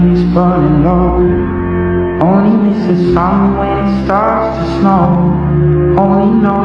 heat is burning low. Only miss the sun when it starts to snow. Only know